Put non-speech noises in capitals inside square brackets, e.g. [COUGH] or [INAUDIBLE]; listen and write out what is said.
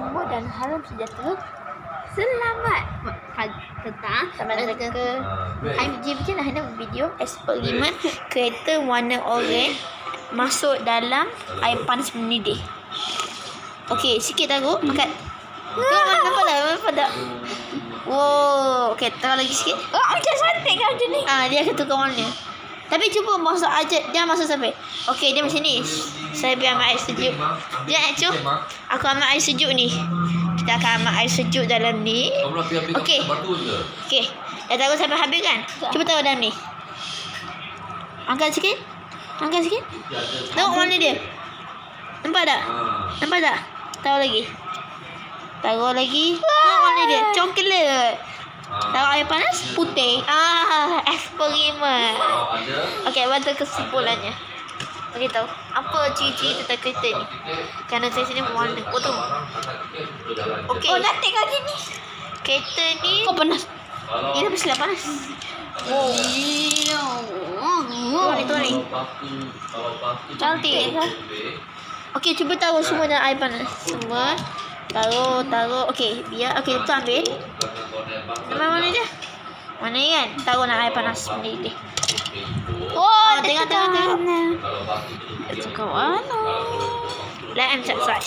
semua dan harap sejahtera. Selamat petang. Selamat datang ke IMG Vision Hanya video eksperimen kereta warna oranye masuk dalam air panas mendidih. Okey, sikit taruh. Makan. Kau nampak tak? Nampak tak? Wow, okey, taruh lagi sikit. Oh, macam cantik kan macam ni. Ah, dia akan tukar warna. Tapi cuba masuk aja, dia masuk sampai. Okey, dia macam ni. Saya biar ambil air sejuk. Dia Acu. Aku ambil air sejuk ni. Kita akan ambil air sejuk dalam ni. Okey. Okey. Dah taruh sampai habis kan? Cuba taruh dalam ni. Angkat sikit. Angkat sikit. Tengok warna dia. Nampak tak? Nampak tak? Taruh lagi. Taruh lagi. Tengok warna dia. Coklat. Taruh air panas putih. Ah, [LAUGHS] eksperimen. Okey, bantu kesimpulannya. Bagi tahu apa ciri-ciri tentang kereta ni. Kerana saya sini berwarna. Oh tu. Okey. Oh, cantik kan macam ni. Kereta ni Kau panas. Ini dah bersilap panas. Oh, Oh, ni tu ni. Cantik kan? Okey, cuba taruh semua dalam air panas. Semua. Taruh, taruh. Okey, biar. Okey, tu ambil. Nama mana je? Mana ni kan? Taruh dalam air panas mendidih. Oh, Oh, tengok, tengok, tengok. Cakap mana? Like and subscribe.